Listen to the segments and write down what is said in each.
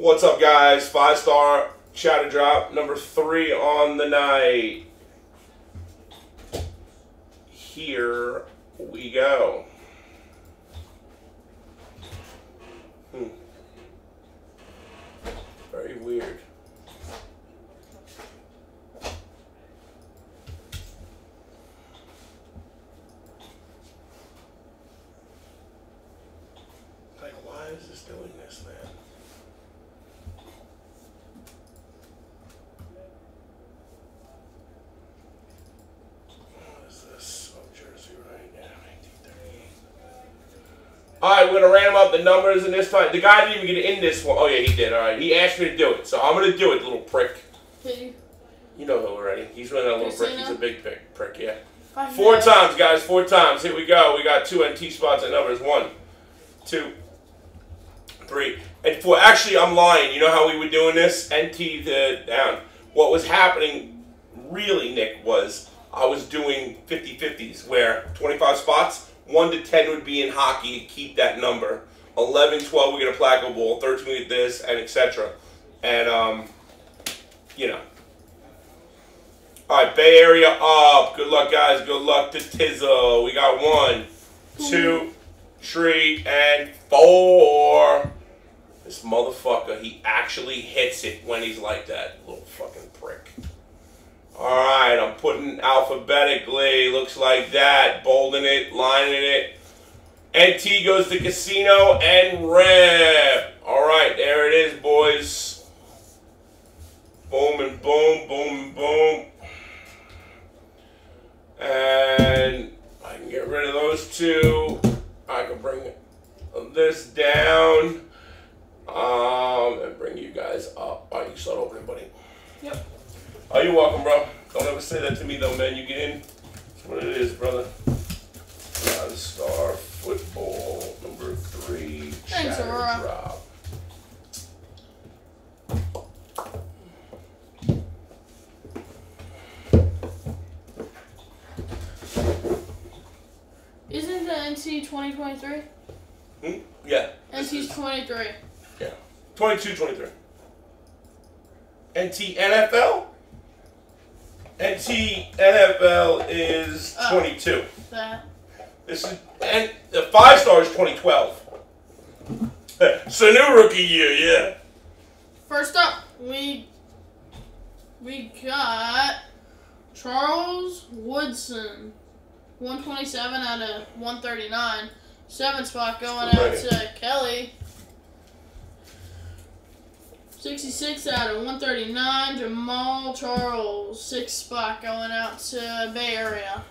What's up, guys? Five star shadow drop number three on the night. Here we go. Hmm. Very weird. Like, why is this doing this, man? What is this? Oh, Jersey right now, 1938. All right, we're gonna random up the numbers in this time. The guy didn't even get in this one. Oh yeah, he did. All right, he asked me to do it, so I'm gonna do it, little prick. Two, You know who already. He's really not a little prick. He's a big prick. Prick, yeah. five Four minutes. times, guys. Four times. Here we go. We got two NT spots and numbers. One, two, three, and four. Actually, I'm lying. You know how we were doing this? NT the uh, down. What was happening, really, Nick, was I was doing 50-50s where 25 spots, 1 to 10 would be in hockey keep that number. 11, 12, we get a placo ball. 13, we get this, and etc. And, um, you know. All right, Bay Area up. Good luck, guys. Good luck to Tizzo. We got one, two, three, and four. This motherfucker, he actually hits it when he's like that. Little fucking prick. All right, I'm putting alphabetically. Looks like that. Bolding it, lining it. NT goes to casino and rep. All right, there it is, boys. Boom and boom, boom and boom. And I can get rid of those two. I can bring this down. Um, and bring you guys up. All right, you start opening, buddy. Yep. Oh, you're welcome, bro. Don't ever say that to me, though, man. You get in. That's what it is, brother. Five star football number three. Thanks, Aurora. drop. Isn't the NC 2023? Hmm? Yeah. NC's is- 23. Yeah. 22 23. NT NFL? NT NFL is Oh. 22. That. This is and the five star is 2012. so new rookie year, yeah. First up, we we got Charles Woodson, 127 out of 139. Seven spot going out to Kelly. 66 out of 139, Jamaal Charles. Six spot going out to Bay Area.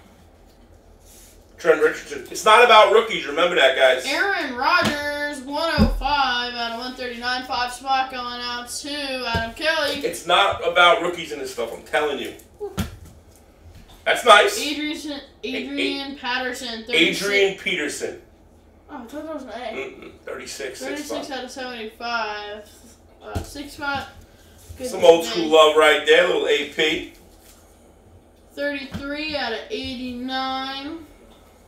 Trent Richardson. It's not about rookies, remember that, guys. Aaron Rodgers, 105 out of 139. Five spot going out to Adam Kelly. It's not about rookies and this stuff, I'm telling you. That's nice. Adrian, Adrian Patterson, 36. Adrian Peterson. Oh, I thought that was an A. Mm-mm, 36. 36 out of 75. Six spot. Good Some old school love right there, little AP. 33 out of 89.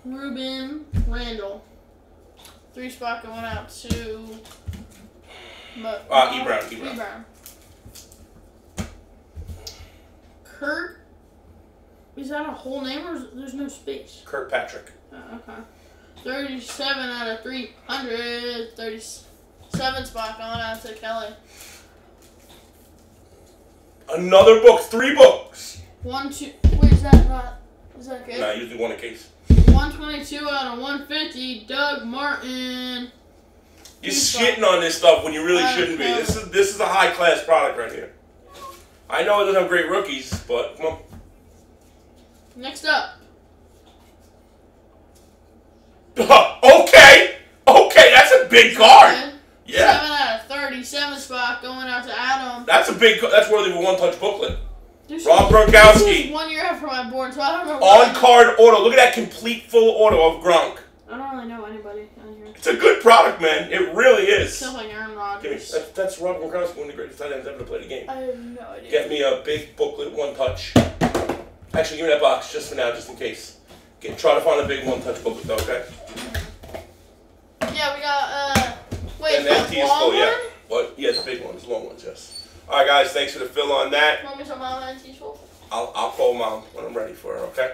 Rueben Randle. Three spot going out to. Mo- Uh, E. Brown, E. E. Brown. Brown. Kurt. Is that a whole name or is, there's no space? Kirkpatrick. Oh, okay. 37 out of 300. 37 spot going out to Kelly. Another book, three books. One, two. Wait, is that not. Is that good? Nah, I usually one a case. 122 out of 150. Doug Martin. You're shitting on this stuff when you really shouldn't be. This is this is a high class product right here. I know it doesn't have great rookies, but come on. Next up. okay, okay, that's a big card. Yeah, 7 out of 37 spot going out to Adam. that's a big. That's worthy of a one touch booklet. This Rob Gronkowski. One year after my board, so I don't know. On card auto. Look at that complete full auto of Gronk. I don't really know anybody on here. It's a good product, man. It really is. Except like Aaron Give me, Rodgers. that's, that's Rob Gronkowski, one of the greatest tight ends ever to play the game. I have no idea. Get me a big booklet, one touch. Actually, give me that box just for now, just in case. Get, try to find a big one touch booklet, though, okay? Yeah, we got, uh. Wait, and that NT is full, yeah. What? Yeah, the big ones. long ones, yes. All right, guys. Thanks for the fill on that. Want me to tell mom and teach I'll I'll call mom when I'm ready for her. Okay.